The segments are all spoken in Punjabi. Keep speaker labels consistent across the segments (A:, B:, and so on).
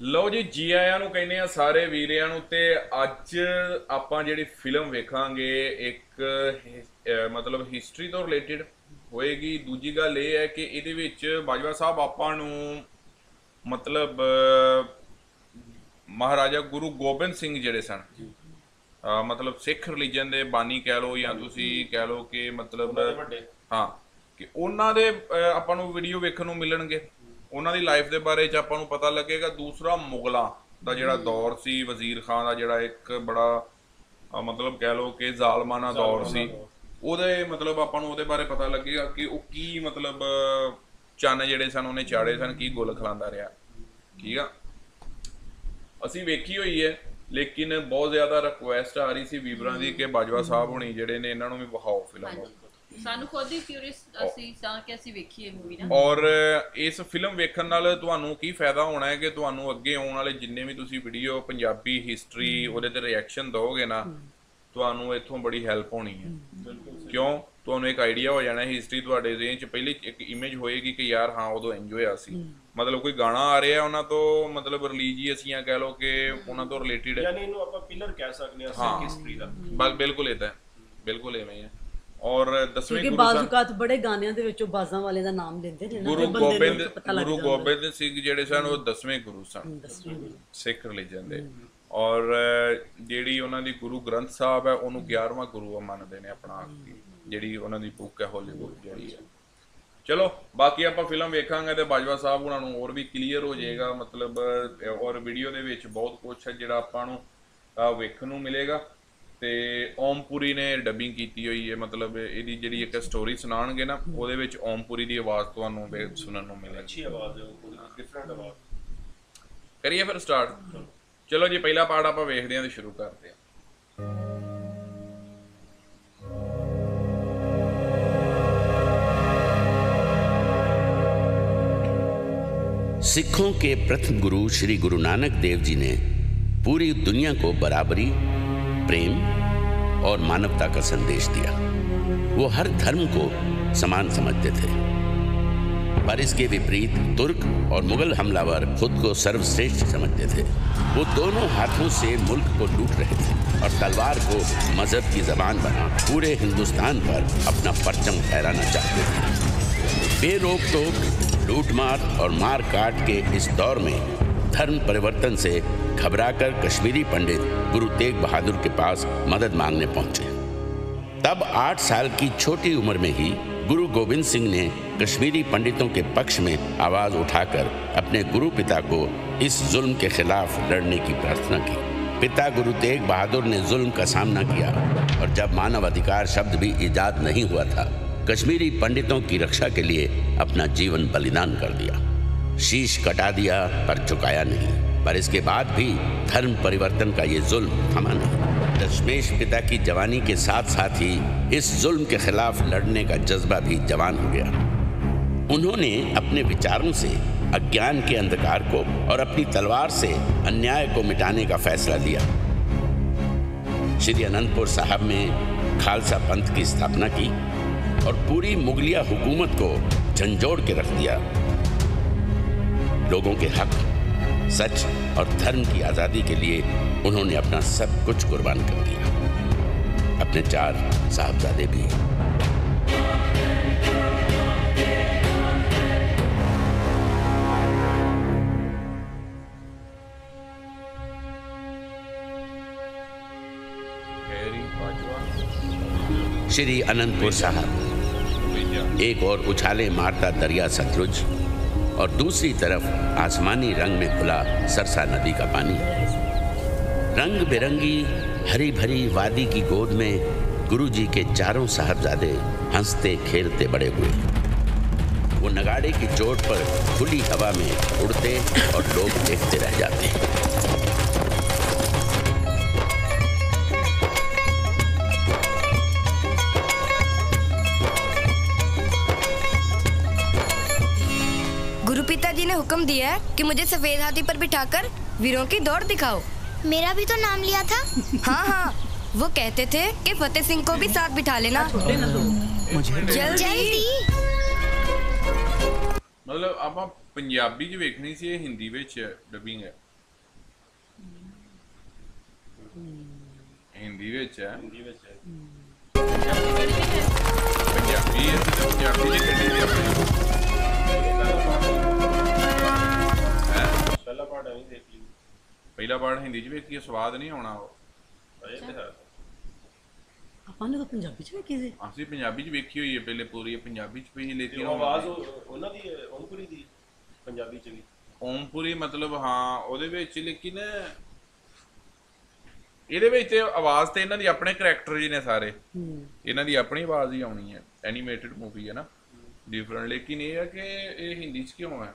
A: ਲਓ ਜੀ ਜੀ ਆਇਆਂ ਨੂੰ ਕਹਿੰਦੇ ਆ ਸਾਰੇ ਵੀਰਿਆਂ ਨੂੰ ਤੇ ਅੱਜ ਆਪਾਂ ਜਿਹੜੀ ਫਿਲਮ ਵੇਖਾਂਗੇ ਇੱਕ ਮਤਲਬ ਹਿਸਟਰੀ ਤੋਂ ਰਿਲੇਟਡ ਹੋਏਗੀ। ਦੂਜੀ ਗੱਲ ਇਹ ਹੈ ਕਿ ਇਹਦੇ ਵਿੱਚ ਬਾਜਵਾ ਸਾਹਿਬ ਆਪਾਂ ਨੂੰ ਮਤਲਬ ਮਹਾਰਾਜਾ ਗੁਰੂ ਗੋਬਿੰਦ ਸਿੰਘ ਜਿਹੜੇ ਸਨ ਮਤਲਬ ਸਿੱਖ ਰਿਲੀਜਨ ਦੇ ਬਾਨੀ ਕਹਿ ਲਓ ਜਾਂ ਤੁਸੀਂ ਕਹਿ ਲਓ ਕਿ ਮਤਲਬ ਹਾਂ ਕਿ ਉਹਨਾਂ ਦੇ ਆਪਾਂ ਨੂੰ ਵੀਡੀਓ ਵੇਖਣ ਨੂੰ ਮਿਲਣਗੇ। ਉਹਨਾਂ ਦੀ ਲਾਈਫ ਦੇ ਬਾਰੇ ਚ ਆਪਾਂ ਨੂੰ ਪਤਾ ਲੱਗੇਗਾ ਦੂਸਰਾ ਮੁਗਲਾਂ ਦਾ ਜਿਹੜਾ ਦੌਰ ਸੀ ਵਜ਼ੀਰ ਖਾਨ ਦਾ ਜਿਹੜਾ ਇੱਕ ਬੜਾ ਮਤਲਬ ਕਹਿ ਲਓ ਕਿ ਜ਼ਾਲਮਾਨਾ ਦੌਰ ਸੀ। ਉਹਦੇ ਮਤਲਬ ਆਪਾਂ ਨੂੰ ਉਹਦੇ ਬਾਰੇ ਪਤਾ ਲੱਗੇਗਾ ਕਿ ਉਹ ਕੀ ਮਤਲਬ ਚੰਨ ਜਿਹੜੇ ਸਨ ਉਹਨੇ ਚਾੜੇ ਸਨ ਕੀ ਗੁੱਲ ਖਲਾਂਦਾ ਰਿਹਾ। ਠੀਕ ਆ? ਅਸੀਂ ਵੇਖੀ ਹੋਈ ਹੈ ਲੇਕਿਨ ਬਹੁਤ ਜ਼ਿਆਦਾ ਰਿਕੁਐਸਟ ਆ ਰਹੀ ਸੀ ਵੀਵਰਾਂ ਦੀ ਕਿ ਬਾਜਵਾ ਸਾਹਿਬ ਹੁਣੀ ਜਿਹੜੇ ਨੇ ਇਹਨਾਂ ਨੂੰ ਵੀ ਵਿਖਾਓ ਫਿਲਮ।
B: ਹਾਂਜੀ। ਸਾਨੂੰ ਖੁਦ ਹੀ ਕਿਉਰਿਸ ਅਸੀਂ ਤਾਂ ਕਿ ਅਸੀਂ ਵੇਖੀਏ ਮੂਵੀ ਨਾ।
A: ਔਰ ਇਸ ਫਿਲਮ ਵੇਖਣ ਨਾਲ ਤੁਹਾਨੂੰ ਕੀ ਫਾਇਦਾ ਹੋਣਾ ਹੈ ਕਿ ਤੁਹਾਨੂੰ ਅੱਗੇ ਆਉਣ ਵਾਲੇ ਜਿੰਨੇ ਵੀ ਤੁਸੀਂ ਵੀਡੀਓ ਪੰਜਾਬੀ ਹਿਸਟਰੀ ਉਹਦੇ ਤੇ ਰਿਐਕਸ਼ਨ ਦਿਓਗੇ ਨਾ ਤੁਹਾਨੂੰ ਇੱਥੋਂ ਬੜੀ ਹੈਲਪ ਹੋਣੀ ਹੈ। ਕਿਉਂ? ਤੁਹਾਨੂੰ ਇੱਕ ਆਈਡੀਆ ਹੋ ਜਾਣਾ ਹਿਸਟਰੀ ਤੁਹਾਡੇ 'ਚ ਪਹਿਲੀ ਇੱਕ ਇਮੇਜ ਹੋਏਗੀ ਕਿ ਯਾਰ ਹਾਂ ਉਦੋਂ ਇੰਜ ਹੋਇਆ ਸੀ ਮਤਲਬ ਕੋਈ ਗਾਣਾ ਆ ਰਿਹਾ ਉਹਨਾਂ ਤੋਂ ਮਤਲਬ ਰਿਲੀਜੀਅਸ ਜਾਂ ਕਹਿ ਲਓ ਕਿ ਉਹਨਾਂ ਤੋਂ ਰਿਲੇਟਡ
C: ਯਾਨੀ ਇਹਨੂੰ ਆਪਾਂ ਪਿਲਰ ਕਹਿ ਸਕਦੇ ਹਾਂ
A: ਹਾਂ।
C: ਸਿੱਖ ਹਿਸਟਰੀ ਦਾ।
A: ਬਸ ਬਿਲਕੁਲ ਇਦਾਂ ਬਿਲਕੁਲ ਐਵੇਂ ਹੀ ਹੈ। ਔਰ ਦਸਵੇਂ
D: ਕਿਉਂਕਿ
A: ਗੁਰੂ ਸਾਹਿਬ
D: ਬਾਜ਼ੂਕਾਤ ਬੜੇ ਗਾਣਿਆਂ ਦੇ ਵਿੱਚੋਂ ਬਾਜ਼ਾਂ ਵਾਲੇ ਦਾ ਨਾਮ ਲੈਂਦੇ ਨੇ
A: ਗੁਰੂ ਗੋਬਿੰਦ ਗੁਰੂ ਗੋਬਿੰਦ ਸਿੰਘ ਜਿਹੜੇ ਸਨ ਉਹ ਦਸਵੇਂ ਗੁਰੂ ਸਨ। ਸਿੱਖ ਰਿਲੀਜਨ ਦੇ ਔਰ ਜਿਹੜੀ ਉਹਨਾਂ ਦੀ ਗੁਰੂ ਗ੍ਰੰਥ ਸਾਹਿਬ ਹੈ ਉਹਨੂੰ 11ਵਾਂ ਗੁਰੂ ਮੰਨਦੇ ਨੇ ਆਪਣਾ। ਜਿਹੜੀ ਉਹਨਾਂ ਦੀ ਬੁੱਕ ਹੈ ਹੋਲੀ ਬੁੱਕ ਜਿਹੜੀ ਹੈ। ਚਲੋ ਬਾਕੀ ਆਪਾਂ ਫਿਲਮ ਵੇਖਾਂਗੇ ਤੇ ਬਾਜਵਾ ਸਾਹਿਬ ਉਹਨਾਂ ਨੂੰ ਹੋਰ ਵੀ ਕਲੀਅਰ ਹੋ ਜਾਏਗਾ ਮਤਲਬ ਔਰ ਵੀਡੀਓ ਦੇ ਵਿੱਚ ਬਹੁਤ ਕੁਝ ਹੈ ਜਿਹੜਾ ਆਪਾਂ ਨੂੰ ਵੇਖਣ ਨੂੰ ਮਿਲੇਗਾ। ਤੇ ਓਮਪੁਰੀ ਨੇ ਡੱਬਿੰਗ ਕੀਤੀ ਹੋਈ ਹੈ ਮਤਲਬ ਇਹਦੀ ਜਿਹੜੀ ਇੱਕ ਸਟੋਰੀ ਸੁਣਾਣਗੇ ਨਾ ਉਹਦੇ ਵਿੱਚ ਓਮਪੁਰੀ ਦੀ ਆਵਾਜ਼ ਤੁਹਾਨੂੰ ਵੇ- ਸੁਣਨ ਨੂੰ ਮਿਲੇਗੀ
C: ਅੱਛੀ ਆਵਾਜ਼ ਹੈ ਪੂਰੀ ਡਿਫਰੈਂਟ ਆਵਾਜ਼
A: ਕਰੀਏ ਫਿਰ ਸਟਾਰਟ ਚਲੋ ਜੀ ਪਹਿਲਾ ਪਾਰਟ ਆਪਾਂ ਵੇਖਦੇ ਹਾਂ ਤੇ ਸ਼ੁਰੂ ਕਰਦੇ ਹਾਂ
E: सिखों के प्रथम गुरु श्री गुरु नानक देव जी ने पूरी दुनिया को बराबरी प्रेम और मानवता का संदेश दिया। वो हर धर्म को समान समझते थे। पर इसके विपरीत तुर्क और मुगल हमलावर खुद को सर्वश्रेष्ठ समझते थे। वो दोनों हाथों से मुल्क को लूट रहे थे और तलवार को मज़हब की जबान बना पूरे हिंदुस्तान पर अपना परचम फहराना चाहते थे। बेरोक टोक लूटमार और मार काट के इस दौर में धर्म परिवर्तन से घबराकर कश्मीरी पंडित गुरु तेग बहादुर के पास मदद मांगने पहुँचे। तब आठ साल की छोटी उम्र में ही गुरु गोविंद सिंह ने कश्मीरी पंडितों के पक्ष में आवाज़ उठाकर अपने गुरु पिता को इस जुल्म के खिलाफ लड़ने की प्रार्थना की। पिता गुरु तेग बहादुर ने जुल्म का सामना किया और जब मानव अधिकार शब्द भी ईजाद नहीं हुआ था, कश्मीरी पंडितों की रक्षा के लिए अपना जीवन बलिदान कर दिया। शीश कटा दिया, पर झुकाया नहीं। पर इसके बाद भी धर्म परिवर्तन का ये जुल्म थमा नहीं। दशमेश पिता की जवानी के साथ साथ ही इस जुल्म के खिलाफ लड़ने का जज्बा भी जवान हो गया। उन्होंने अपने विचारों से, अज्ञान के अंधकार को और अपनी तलवार से अन्याय को मिटाने का फैसला लिया। श्री अनंतपुर साहब में खालसा पंथ की स्थापना की और पूरी मुगलिया हुकूमत को झंझोड़ के रख दिया। लोगों के हक, सच और धर्म की आज़ादी के लिए उन्होंने अपना सब कुछ कुर्बान कर दिया। अपने चार साहबजादे भी श्री अनंतपुर साहब, एक और उछाले मारता दरिया सतलुज और दूसरी तरफ़ आसमानी रंग में खुला सरसा नदी का पानी। रंग बिरंगी हरी भरी वादी की गोद में गुरुजी के चारों साहबजादे हँसते खेलते बड़े हुए। वो नगाड़े की चोट पर खुली हवा में उड़ते और लोग देखते रह जाते।
F: हुक्म दिया है कि मुझे सफेद हाथी पर बिठाकर वीरों की दौड़ दिखाओ
G: मेरा भी तो नाम लिया था
F: हाँ हाँ वो कहते थे कि फतेह सिंह को भी साथ बिठा लेना जल्दी
G: जल्दी
A: ਮਤਲਬ ਆਪਾਂ ਪੰਜਾਬੀ 'ਚ ਵੇਖਣੀ ਸੀ ਇਹ ਹਿੰਦੀ ਵਿੱਚ ਡਬਿੰਗ ਹੈ ਹਿੰਦੀ ਵਿੱਚ ਹੈ
C: ਹਿੰਦੀ ਵਿੱਚ ਹੈ।
A: ਪੰਜਾਬੀ ਹੈ ਤੇ ਪੰਜਾਬੀ ਦੀ ਕੱਢੀ ਦੀ ਆਪਣੀ ਹੈ
C: ਪਹਿਲਾ ਪਾਰਟ ਐਵੇਂ ਦੇਖ ਲਈ
A: ਪਹਿਲਾ ਪਾਰਟ ਹਿੰਦੀ ਚ ਵੇਖੀਏ ਸਵਾਦ ਨਹੀਂ ਆਉਣਾ ਉਹ।
C: ਅਜੇ ਤੇ ਹੈ।
D: ਆਪਾਂ ਨੇ ਤਾਂ ਪੰਜਾਬੀ ਚ ਵੇਖੀ ਸੀ।
A: ਅਸੀਂ ਪੰਜਾਬੀ ਚ ਵੇਖੀ ਹੋਈ ਹੈ ਪਹਿਲੇ ਪੂਰੀ ਪੰਜਾਬੀ ਚ ਪਈ ਲੇਕਿਨ
C: ਉਹ ਆਵਾਜ਼ ਉਹ- ਉਹਨਾਂ ਦੀ ਓਮਪੁਰੀ ਦੀ ਪੰਜਾਬੀ ਚ ਵੀ।
A: ਓਮਪੁਰੀ ਮਤਲਬ ਹਾਂ ਉਹਦੇ ਵਿੱਚ ਲੇਕਿਨ ਇਹਦੇ ਵਿੱਚ ਤੇ ਆਵਾਜ਼ ਤੇ ਇਹਨਾਂ ਦੀ ਆਪਣੇ ਕਰੈਕਟਰ ਜੀ ਨੇ ਸਾਰੇ। ਇਹਨਾਂ ਦੀ ਆਪਣੀ ਆਵਾਜ਼ ਹੀ ਆਉਣੀ ਹੈ। ਐਨੀਮੇਟਡ ਮੂਵੀ ਹੈ ਨਾ। ਡਿਫਰੈਂਟ ਲੇਕਿਨ ਇਹ ਹੈ ਕਿ ਇਹ ਹਿੰਦੀ ਚ ਕਿਉਂ ਹੈ?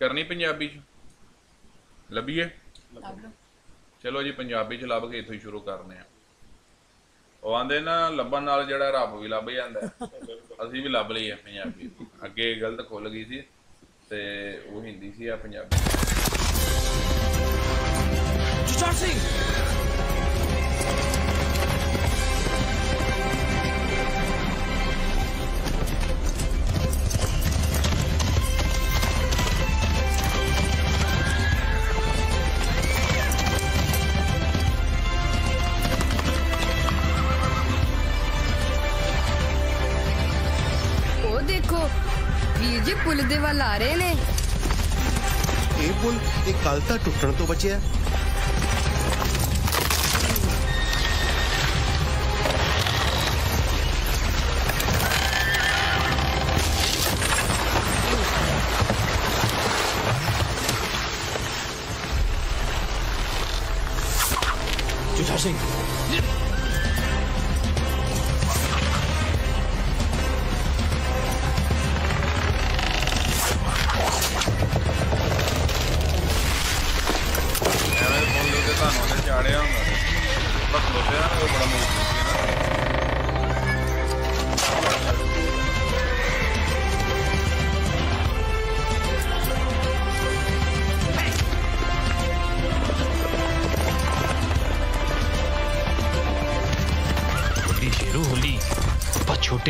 A: ਕਰਨੀ ਪੰਜਾਬੀ ਚ? ਲੱਭੀਏ? ਚਲੋ ਜੀ ਪੰਜਾਬੀ ਚ ਲੱਭ ਕੇ ਇੱਥੋਂ ਹੀ ਸ਼ੁਰੂ ਕਰਨੇ ਆ। ਉਹ ਆਂਦੇ ਨਾ ਲੱਭਣ ਨਾਲ ਜਿਹੜਾ ਰੱਬ ਵੀ ਲੱਭ ਜਾਂਦਾ। ਅਸੀਂ ਵੀ ਲੱਭ ਲਈ ਹੈ ਪੰਜਾਬੀ ਅੱਗੇ ਗਲਤ ਖੁੱਲ ਗਈ ਸੀ ਤੇ ਉਹ ਹਿੰਦੀ ਸੀ ਆ ਪੰਜਾਬੀ।
H: ਸਿੰਘ!
F: ਪੁਲ
I: ਇਹ ਕੱਲ ਤਾਂ ਟੁੱਟਣ ਤੋਂ ਬਚਿਆ।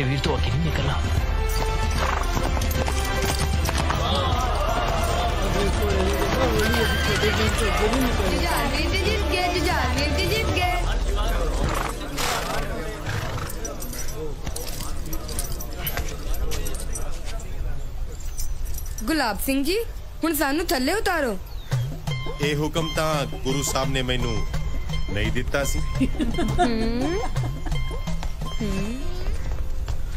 H: पर छोटे वीर तो अकेले निकला
F: जुझार वीर जी जीत गए जुझार वीर जी जीत गए ਗੁਲਾਬ ਸਿੰਘ ਜੀ ਹੁਣ ਸਾਨੂੰ ਥੱਲੇ ਉਤਾਰੋ
I: ਇਹ ਹੁਕਮ ਤਾਂ ਗੁਰੂ ਸਾਹਿਬ ਨੇ ਮੈਨੂੰ ਨਹੀਂ ਦਿੱਤਾ ਸੀ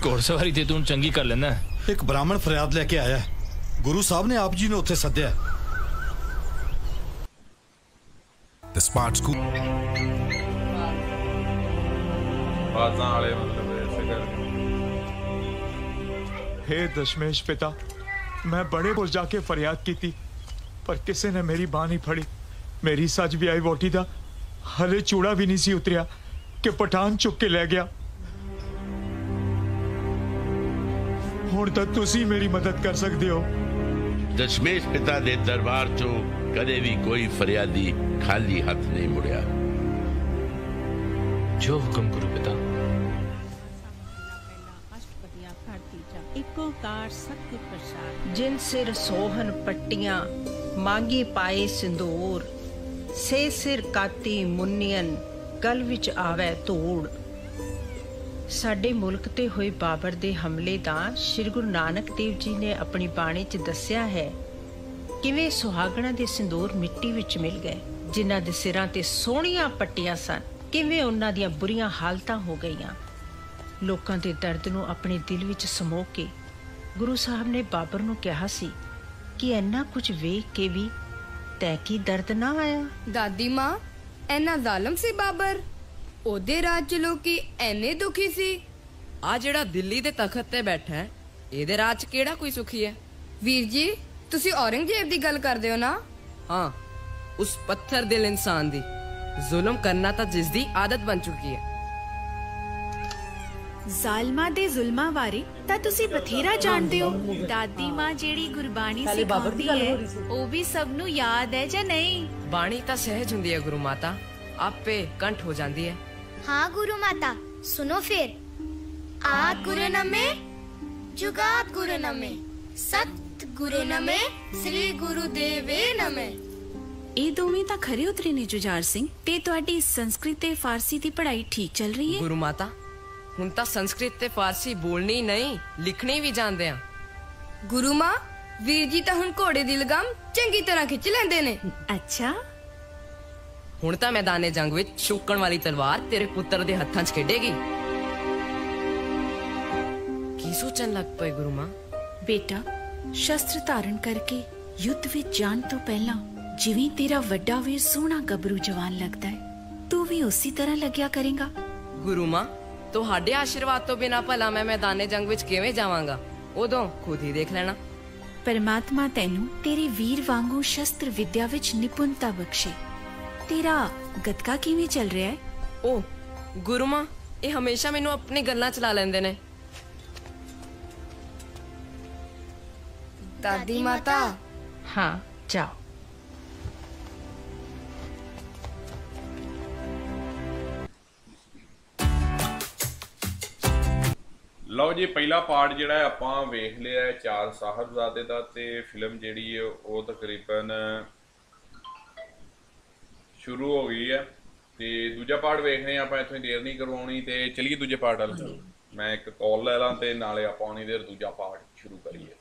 H: ਘੋੜਸਵਾਰੀ ਤੇ ਤੂੰ ਚੰਗੀ ਕਰ ਲੈਣਾ
J: ਇੱਕ ਬ੍ਰਾਹਮਣ ਫਰਿਆਦ ਲੈ ਕੇ ਆਇਆ ਗੁਰੂ ਸਾਹਿਬ ਨੇ ਆਪ ਜੀ ਨੂੰ ਉੱਥੇ ਸੱਦਿਆ
I: ਦ ਸਮਾਰਟ ਸਕੂਲ
A: ਬਾਤਾਂ ਵਾਲੇ ਮਤਲਬ ਐਸੇ ਕਰਕੇ
K: ਹੇ ਦਸ਼ਮੇਸ਼ ਪਿਤਾ ਮੈਂ ਬੜੇ ਕੋਲ ਜਾ ਕੇ ਫਰਿਆਦ ਕੀਤੀ ਪਰ ਕਿਸੇ ਨੇ ਮੇਰੀ ਬਾਹ ਨਹੀਂ ਫੜੀ। ਮੇਰੀ ਸੱਚ ਵੀ ਆਈ ਵੋਟੀ ਦਾ ਹਲੇ ਚੂੜਾ ਵੀ ਨਹੀਂ ਸੀ ਉਤਰਿਆ ਕਿ ਪਠਾਨ ਚੁੱਕ ਕੇ ਲੈ ਗਿਆ। ਹੁਣ ਤਾਂ ਤੁਸੀਂ ਮੇਰੀ ਮਦਦ ਕਰ ਸਕਦੇ ਹੋ।
E: ਦਸ਼ਮੇਸ਼ ਪਿਤਾ ਦੇ ਦਰਬਾਰ ਚੋਂ ਕਦੇ ਵੀ ਕੋਈ ਫਰਿਆਦੀ ਖਾਲੀ ਹੱਥ ਨਹੀਂ ਮੁੜਿਆ।
H: ਜੋ ਹੁਕਮ ਗੁਰੂ ਪਿਤਾ।
L: ਇੱਕ ਓਕਾਰ ਸਤਿ ਪ੍ਰਸਾਦ।
M: ਜਿਨ ਸਿਰ ਸੋਹਨ ਪੱਟੀਆਂ ਮਾਂਗੀ ਪਾਏ ਸਿੰਦੂਰ। ਸੇ ਸਿਰ ਕਾਤੀ ਮੁੰਨੀਅਨ ਗਲ ਵਿੱਚ ਆਵੇ ਧੂੜ। ਸਾਡੇ ਮੁਲਕ ਤੇ ਹੋਏ ਬਾਬਰ ਦੇ ਹਮਲੇ ਦਾ ਸ੍ਰੀ ਗੁਰੂ ਨਾਨਕ ਦੇਵ ਜੀ ਨੇ ਆਪਣੀ ਬਾਣੀ 'ਚ ਦੱਸਿਆ ਹੈ, ਕਿਵੇਂ ਸੁਹਾਗਣਾ ਦੇ ਸਿੰਦੂਰ ਮਿੱਟੀ ਵਿੱਚ ਮਿਲ ਗਏ, ਜਿਨ੍ਹਾਂ ਦੇ ਸਿਰਾਂ ਤੇ ਸੋਹਣੀਆਂ ਪੱਟੀਆਂ ਸਨ, ਕਿਵੇਂ ਉਹਨਾਂ ਦੀਆਂ ਬੁਰੀਆਂ ਹਾਲਤਾਂ ਹੋ ਗਈਆਂ। ਲੋਕਾਂ ਦੇ ਦਰਦ ਨੂੰ ਆਪਣੇ ਦਿਲ ਵਿੱਚ ਸਮੋ ਕੇ ਗੁਰੂ ਸਾਹਿਬ ਨੇ ਬਾਬਰ ਨੂੰ ਕਿਹਾ ਸੀ ਕਿ ਇੰਨਾ ਕੁਝ ਵੇਖ ਕੇ ਵੀ ਤੈ ਕੀ ਦਰਦ ਨਾ ਆਇਆ।
F: ਦਾਦੀ ਮਾਂ, ਇੰਨਾ ਜ਼ਾਲਮ ਸੀ ਬਾਬਰ। ਉਹਦੇ ਰਾਜ ਚ ਲੋਕੀ ਐਨੇ ਦੁਖੀ ਸੀ।
N: ਆ ਜਿਹੜਾ ਦਿੱਲੀ ਦੇ ਤਖਤ ਤੇ ਬੈਠਾ ਹੈ ਇਹਦੇ ਰਾਜ 'ਚ ਕਿਹੜਾ ਕੋਈ ਸੁਖੀ ਹੈ?
F: ਵੀਰ ਜੀ ਤੁਸੀਂ ਔਰੰਗਜ਼ੇਬ ਦੀ ਗੱਲ ਕਰਦੇ ਹੋ ਨਾ?
N: ਹਾਂ ਉਸ ਪੱਥਰ ਦਿਲ ਇਨਸਾਨ ਦੀ। ਜ਼ੁਲਮ ਕਰਨਾ ਤਾਂ ਜਿਸ ਦੀ ਆਦਤ ਬਣ ਚੁੱਕੀ ਹੈ।
O: ਜ਼ਾਲਮਾਂ ਦੇ ਜ਼ੁਲਮਾਂ ਬਾਰੇ ਤਾਂ ਤੁਸੀਂ ਬਥੇਰਾ ਜਾਣਦੇ ਹੋ। ਦਾਦੀ ਮਾਂ ਜਿਹੜੀ ਗੁਰਬਾਣੀ ਸਿਖਾਉਂਦੀ
D: ਹੋ।
O: ਉਹ ਵੀ ਸਭ ਨੂੰ ਯਾਦ ਹੈ ਜਾਂ ਨਹੀਂ?
N: ਬਾਣੀ ਤਾਂ ਸਹਿਜ ਹੁੰਦੀ ਹੈ ਗੁਰੂ ਮਾਤਾ। ਆਪੇ ਕੰਠ ਹੋ ਜਾਂਦੀ ਹੈ।
G: हाँ गुरु माता सुनो फिर आद गुरु नमे जुगात गुरु नमे सत गुरु नमे श्री गुरु देवे नमे
O: ਇਹ ਦੋਵੇਂ ਤਾਂ ਖਰੇ ਉਤਰੇ ਨੇ ਜੁਝਾਰ ਸਿੰਘ ਤੇ ਤੁਹਾਡੀ ਸੰਸਕ੍ਰਿਤ ਤੇ ਫਾਰਸੀ ਦੀ ਪੜ੍ਹਾਈ ਠੀਕ ਚੱਲ ਰਹੀ ਹੈ
N: ਗੁਰੂ ਮਾਤਾ ਹੁਣ ਤਾਂ ਸੰਸਕ੍ਰਿਤ ਤੇ ਫਾਰਸੀ ਬੋਲਣੀ ਨਹੀਂ ਲਿਖਣੀ ਵੀ ਜਾਣਦੇ ਆ
F: ਗੁਰੂ ਮਾਂ ਵੀਰ ਜੀ ਤਾਂ ਹੁਣ ਘੋੜੇ ਦੀ ਲਗਾਮ ਚੰਗੀ ਤਰ੍ਹਾਂ ਖਿੱਚ ਲੈਂਦੇ ਨੇ
O: ਅੱਛਾ
N: ਹੁਣ ਤਾਂ ਮੈਦਾਨੇ ਜੰਗ ਵਿੱਚ ਸ਼ੂਕਣ ਵਾਲੀ ਤਲਵਾਰ ਤੇਰੇ ਪੁੱਤਰ ਦੇ ਹੱਥਾਂ 'ਚ ਖੇਡੇਗੀ। ਕੀ ਸੋਚਣ ਲੱਗ ਪਏ ਗੁਰੂ ਮਾਂ?
O: ਬੇਟਾ ਸ਼ਸਤਰ ਧਾਰਨ ਕਰਕੇ ਯੁੱਧ ਵਿੱਚ ਜਾਣ ਤੋਂ ਪਹਿਲਾਂ ਜਿਵੇਂ ਤੇਰਾ ਵੱਡਾ ਵੀਰ ਸੋਹਣਾ ਗੱਭਰੂ ਜਵਾਨ ਲੱਗਦਾ ਹੈ ਤੂੰ ਵੀ ਉਸੇ ਤਰ੍ਹਾਂ ਲੱਗਿਆ ਕਰੇਗਾ।
N: ਗੁਰੂ ਮਾਂ ਤੁਹਾਡੇ ਆਸ਼ੀਰਵਾਦ ਤੋਂ ਬਿਨਾ ਭਲਾ ਮੈਂ ਮੈਦਾਨੇ ਜੰਗ ਵਿੱਚ ਕਿਵੇਂ ਜਾਵਾਂਗਾ? ਉਦੋਂ ਖੁਦ ਹੀ ਦੇਖ ਲੈਣਾ।
O: ਪਰਮਾਤਮਾ ਤੈਨੂੰ ਤੇਰੇ ਵੀਰ ਵਾਂਗੂ ਸ਼ਸਤਰ ਵਿਦਿਆ ਵਿੱਚ ਨਿਪੁੰਨਤਾ ਬਖਸ਼ੇ। ਤੇਰਾ ਗਤਕਾ ਕਿਵੇਂ ਚੱਲ ਰਿਹਾ ਹੈ
N: ਓ ਗੁਰੂ ਮਾਂ ਇਹ ਹਮੇਸ਼ਾ ਮੈਨੂੰ ਆਪਣੀ ਗੱਲਾਂ ਚਲਾ ਲੈਂਦੇ ਨੇ
F: ਦਾਦੀ ਮਾਤਾ
M: ਹਾਂ ਜਾਓ
A: ਲਓ ਜੀ ਪਹਿਲਾ ਪਾਰਟ ਜਿਹੜਾ ਹੈ ਆਪਾਂ ਵੇਖ ਲਿਆ ਚਾਰ ਸਾਹਿਬਜ਼ਾਦੇ ਦਾ ਤੇ ਫਿਲਮ ਜਿਹੜੀ ਹੈ ਉਹ ਤਕਰੀਬਨ ਸ਼ੁਰੂ ਹੋ ਗਈ ਹੈ ਤੇ ਦੂਜਾ ਪਾਰਟ ਵੇਖਣੇ ਆਪਾਂ ਇੱਥੋਂ ਹੀ ਦੇਰ ਨਹੀਂ ਕਰਵਾਉਣੀ ਤੇ ਚਲੀਏ ਦੂਜੇ ਪਾਰਟ ਵੱਲ। ਮੈਂ ਇੱਕ ਕਾਲ ਲੈ ਲਾਂ ਤੇ ਨਾਲੇ ਆਪਾਂ ਉਨੀ ਦੇਰ ਦੂਜਾ ਪਾਰਟ ਸ਼ੁਰੂ ਕਰੀਏ।